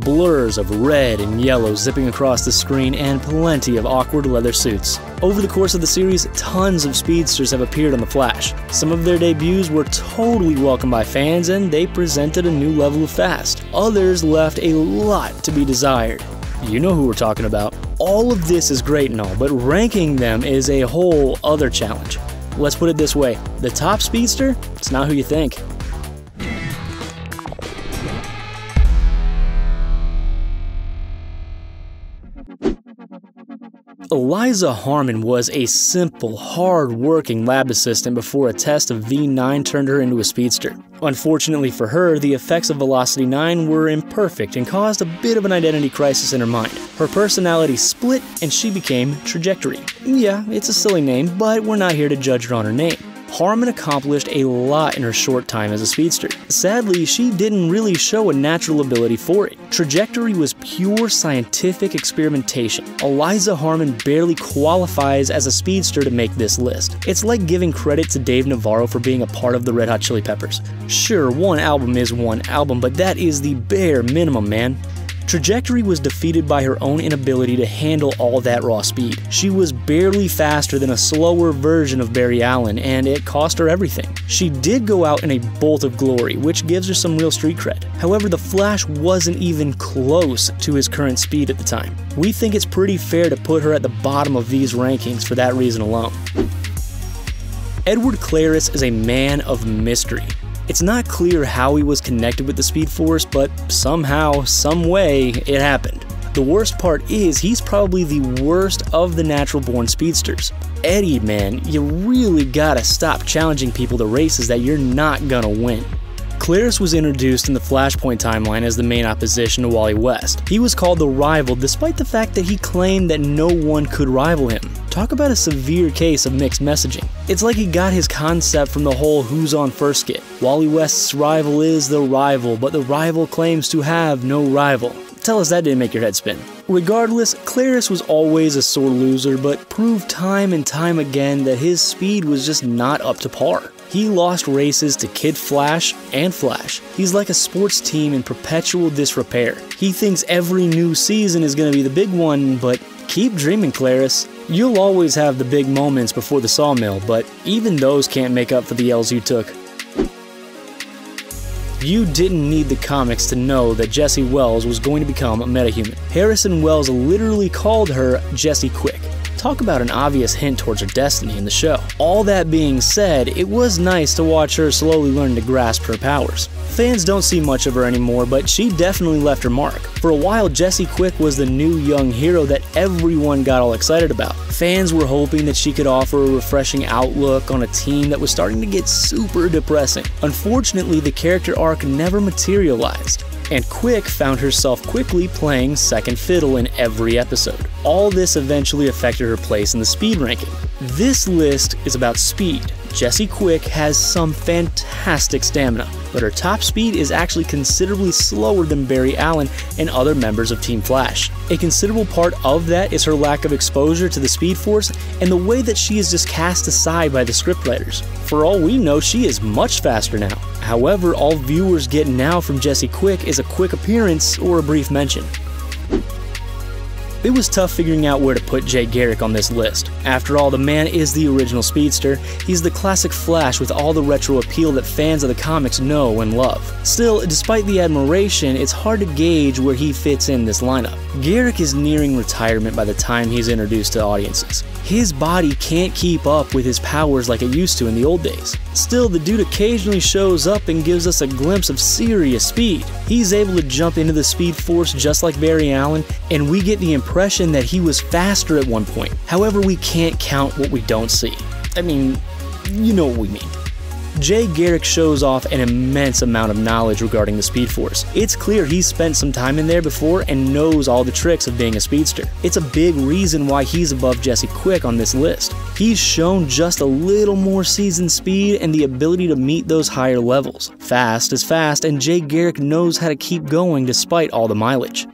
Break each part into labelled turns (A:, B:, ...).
A: blurs of red and yellow zipping across the screen, and plenty of awkward leather suits. Over the course of the series, tons of speedsters have appeared on The Flash. Some of their debuts were totally welcomed by fans and they presented a new level of fast. Others left a lot to be desired. You know who we're talking about. All of this is great and all, but ranking them is a whole other challenge. Let's put it this way the top speedster, it's not who you think. Eliza Harmon was a simple, hard-working lab assistant before a test of V9 turned her into a speedster. Unfortunately for her, the effects of Velocity 9 were imperfect and caused a bit of an identity crisis in her mind. Her personality split and she became Trajectory. Yeah, it's a silly name, but we're not here to judge her on her name. Harmon accomplished a lot in her short time as a speedster. Sadly, she didn't really show a natural ability for it. Trajectory was pure scientific experimentation. Eliza Harmon barely qualifies as a speedster to make this list. It's like giving credit to Dave Navarro for being a part of the Red Hot Chili Peppers. Sure, one album is one album, but that is the bare minimum, man. Trajectory was defeated by her own inability to handle all that raw speed. She was barely faster than a slower version of Barry Allen, and it cost her everything. She did go out in a bolt of glory, which gives her some real street cred. However, the Flash wasn't even close to his current speed at the time. We think it's pretty fair to put her at the bottom of these rankings for that reason alone. Edward Clariss is a man of mystery. It's not clear how he was connected with the Speed Force, but somehow, some way, it happened. The worst part is he's probably the worst of the natural born speedsters. Eddie, man, you really gotta stop challenging people to races that you're not gonna win. Clariss was introduced in the Flashpoint timeline as the main opposition to Wally West. He was called the rival despite the fact that he claimed that no one could rival him. Talk about a severe case of mixed messaging. It's like he got his concept from the whole Who's on First skit. Wally West's rival is the rival, but the rival claims to have no rival. Tell us that didn't make your head spin. Regardless, Clariss was always a sore loser, but proved time and time again that his speed was just not up to par. He lost races to Kid Flash and Flash. He's like a sports team in perpetual disrepair. He thinks every new season is going to be the big one, but keep dreaming, Clariss. You'll always have the big moments before the sawmill, but even those can't make up for the L's you took. You didn't need the comics to know that Jesse Wells was going to become a metahuman. Harrison Wells literally called her Jesse Quick. Talk about an obvious hint towards her destiny in the show. All that being said, it was nice to watch her slowly learn to grasp her powers. Fans don't see much of her anymore, but she definitely left her mark. For a while, Jesse Quick was the new young hero that everyone got all excited about. Fans were hoping that she could offer a refreshing outlook on a team that was starting to get super depressing. Unfortunately, the character arc never materialized and Quick found herself quickly playing second fiddle in every episode. All this eventually affected her place in the speed ranking. This list is about speed. Jesse Quick has some fantastic stamina, but her top speed is actually considerably slower than Barry Allen and other members of Team Flash. A considerable part of that is her lack of exposure to the Speed Force and the way that she is just cast aside by the scriptwriters. For all we know, she is much faster now. However, all viewers get now from Jesse Quick is a quick appearance or a brief mention. It was tough figuring out where to put Jay Garrick on this list. After all, the man is the original speedster. He's the classic Flash with all the retro appeal that fans of the comics know and love. Still, despite the admiration, it's hard to gauge where he fits in this lineup. Garrick is nearing retirement by the time he's introduced to audiences. His body can't keep up with his powers like it used to in the old days. Still, the dude occasionally shows up and gives us a glimpse of serious speed. He's able to jump into the speed force just like Barry Allen, and we get the impression that he was faster at one point. However, we can't count what we don't see. I mean, you know what we mean. Jay Garrick shows off an immense amount of knowledge regarding the Speed Force. It's clear he's spent some time in there before and knows all the tricks of being a speedster. It's a big reason why he's above Jesse Quick on this list. He's shown just a little more seasoned speed and the ability to meet those higher levels. Fast is fast, and Jay Garrick knows how to keep going despite all the mileage.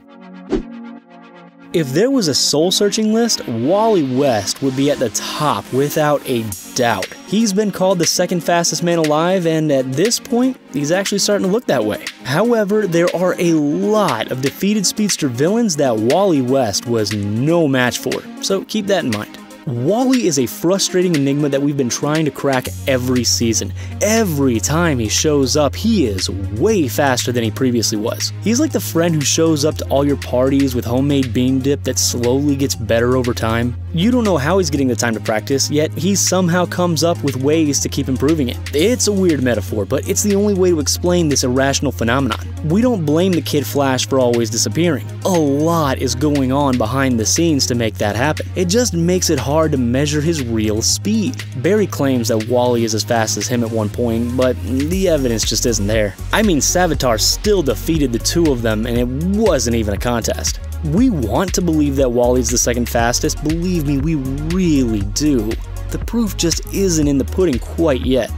A: If there was a soul searching list, Wally West would be at the top without a doubt. He's been called the second fastest man alive, and at this point, he's actually starting to look that way. However, there are a lot of defeated speedster villains that Wally West was no match for, so keep that in mind. Wally is a frustrating enigma that we've been trying to crack every season. Every time he shows up, he is way faster than he previously was. He's like the friend who shows up to all your parties with homemade bean dip that slowly gets better over time. You don't know how he's getting the time to practice, yet he somehow comes up with ways to keep improving it. It's a weird metaphor, but it's the only way to explain this irrational phenomenon. We don't blame the Kid Flash for always disappearing. A lot is going on behind the scenes to make that happen. It just makes it hard to measure his real speed. Barry claims that Wally is as fast as him at one point, but the evidence just isn't there. I mean, Savitar still defeated the two of them, and it wasn't even a contest. We want to believe that Wally's the second fastest, believe me, we really do. The proof just isn't in the pudding quite yet.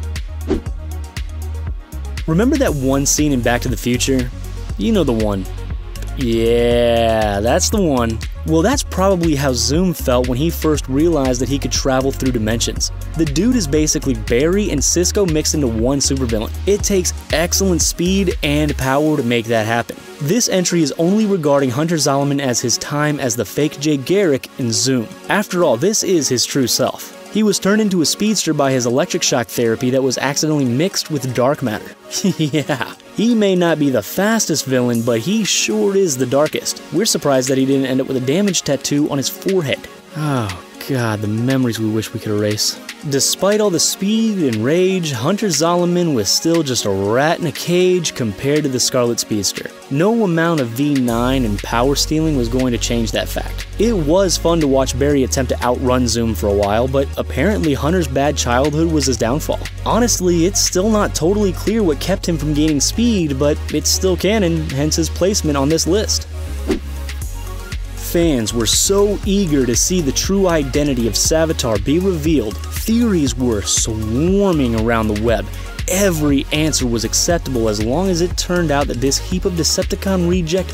A: Remember that one scene in Back to the Future? You know the one. Yeah, that's the one. Well, that's probably how Zoom felt when he first realized that he could travel through dimensions. The dude is basically Barry and Cisco mixed into one supervillain. It takes excellent speed and power to make that happen. This entry is only regarding Hunter Zolomon as his time as the fake Jay Garrick in Zoom. After all, this is his true self. He was turned into a speedster by his electric shock therapy that was accidentally mixed with dark matter. yeah, he may not be the fastest villain, but he sure is the darkest. We're surprised that he didn't end up with a damage tattoo on his forehead. Oh god, the memories we wish we could erase. Despite all the speed and rage, Hunter Zolomon was still just a rat in a cage compared to the Scarlet Speedster. No amount of V9 and power stealing was going to change that fact. It was fun to watch Barry attempt to outrun Zoom for a while, but apparently Hunter's bad childhood was his downfall. Honestly, it's still not totally clear what kept him from gaining speed, but it's still canon, hence his placement on this list fans were so eager to see the true identity of Savitar be revealed, theories were swarming around the web. Every answer was acceptable as long as it turned out that this heap of Decepticon reject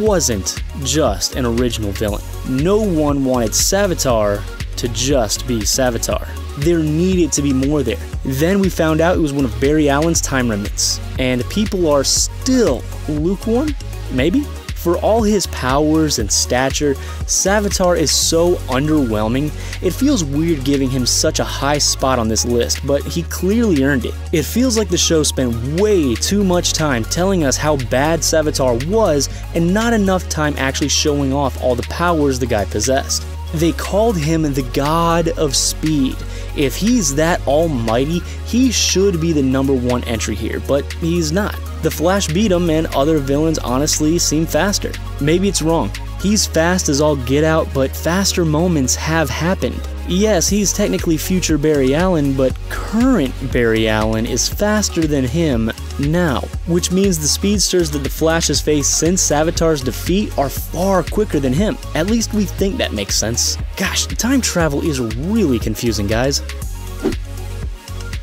A: wasn't just an original villain. No one wanted Savitar to just be Savitar. There needed to be more there. Then we found out it was one of Barry Allen's time remnants, and people are still lukewarm? Maybe? For all his powers and stature, Savitar is so underwhelming, it feels weird giving him such a high spot on this list, but he clearly earned it. It feels like the show spent way too much time telling us how bad Savitar was and not enough time actually showing off all the powers the guy possessed. They called him the God of Speed. If he's that almighty, he should be the number one entry here, but he's not. The Flash beat him, and other villains honestly seem faster. Maybe it's wrong. He's fast as all get out, but faster moments have happened. Yes, he's technically future Barry Allen, but current Barry Allen is faster than him now, which means the speedsters that the Flash has faced since Savitar's defeat are far quicker than him. At least we think that makes sense. Gosh, time travel is really confusing, guys.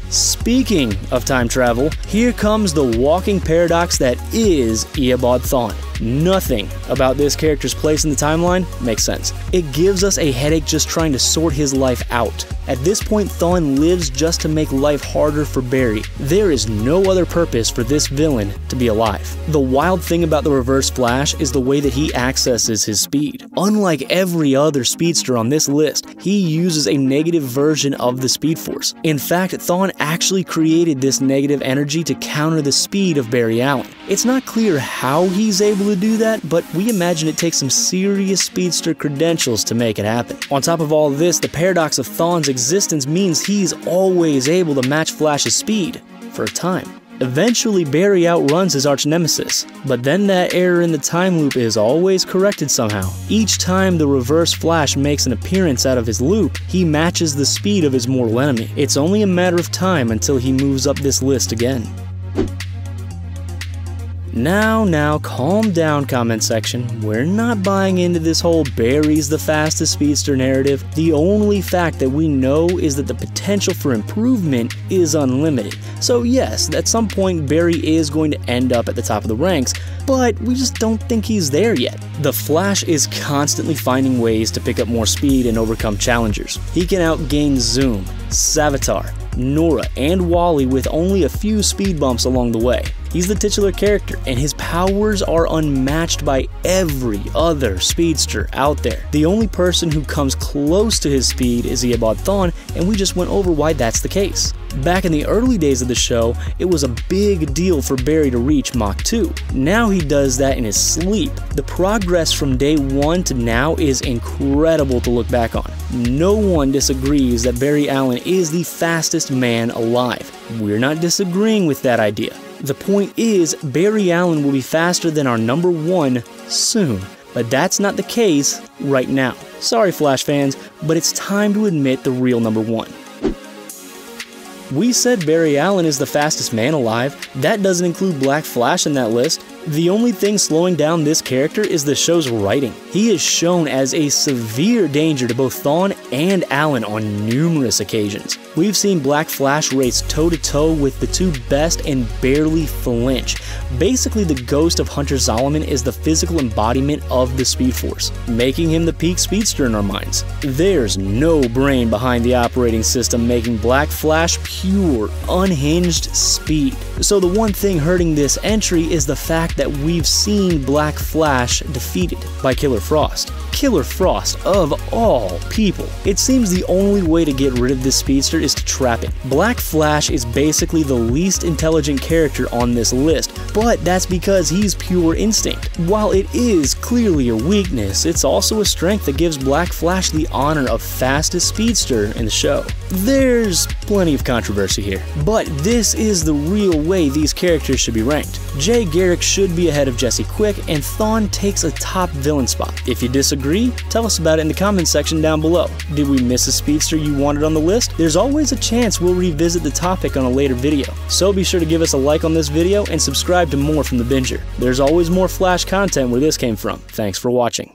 A: Speaking of time travel, here comes the walking paradox that is Eobard Thawne. Nothing about this character's place in the timeline makes sense. It gives us a headache just trying to sort his life out. At this point, Thawne lives just to make life harder for Barry. There is no other purpose for this villain to be alive. The wild thing about the Reverse Flash is the way that he accesses his speed. Unlike every other speedster on this list, he uses a negative version of the Speed Force. In fact, Thawne actually created this negative energy to counter the speed of Barry Allen. It's not clear how he's able to do that, but we imagine it takes some serious speedster credentials to make it happen. On top of all this, the paradox of Thawne's existence means he's always able to match Flash's speed, for a time. Eventually, Barry outruns his arch nemesis, but then that error in the time loop is always corrected somehow. Each time the Reverse Flash makes an appearance out of his loop, he matches the speed of his mortal enemy. It's only a matter of time until he moves up this list again. Now, now, calm down, comment section. We're not buying into this whole Barry's the fastest speedster narrative. The only fact that we know is that the potential for improvement is unlimited. So, yes, at some point, Barry is going to end up at the top of the ranks, but we just don't think he's there yet. The Flash is constantly finding ways to pick up more speed and overcome challengers. He can outgain Zoom, Savitar, Nora, and Wally with only a few speed bumps along the way. He's the titular character, and his powers are unmatched by every other speedster out there. The only person who comes close to his speed is Eobard Thawne, and we just went over why that's the case. Back in the early days of the show, it was a big deal for Barry to reach Mach 2. Now he does that in his sleep. The progress from day 1 to now is incredible to look back on. No one disagrees that Barry Allen is the fastest man alive. We're not disagreeing with that idea. The point is, Barry Allen will be faster than our number one soon. But that's not the case right now. Sorry, Flash fans, but it's time to admit the real number one. We said Barry Allen is the fastest man alive. That doesn't include Black Flash in that list. The only thing slowing down this character is the show's writing. He is shown as a severe danger to both Thawne and Allen on numerous occasions. We've seen Black Flash race toe to toe with the two best and barely flinch. Basically, the ghost of Hunter Zolomon is the physical embodiment of the Speed Force, making him the peak speedster in our minds. There's no brain behind the operating system making Black Flash pure, unhinged speed. So the one thing hurting this entry is the fact that we've seen Black Flash defeated by Killer Frost. Killer Frost, of all people. It seems the only way to get rid of this speedster is to trap it. Black Flash is basically the least intelligent character on this list, but that's because he's pure instinct. While it is clearly a weakness, it's also a strength that gives Black Flash the honor of fastest speedster in the show. There's plenty of controversy here, but this is the real way these characters should be ranked. Jay Garrick should be ahead of Jesse Quick, and Thawne takes a top villain spot. If you disagree, tell us about it in the comments section down below. Did we miss a speedster you wanted on the list? There's always a chance we'll revisit the topic on a later video, so be sure to give us a like on this video and subscribe to more from The Binger. There's always more Flash content where this came from. Thanks for watching.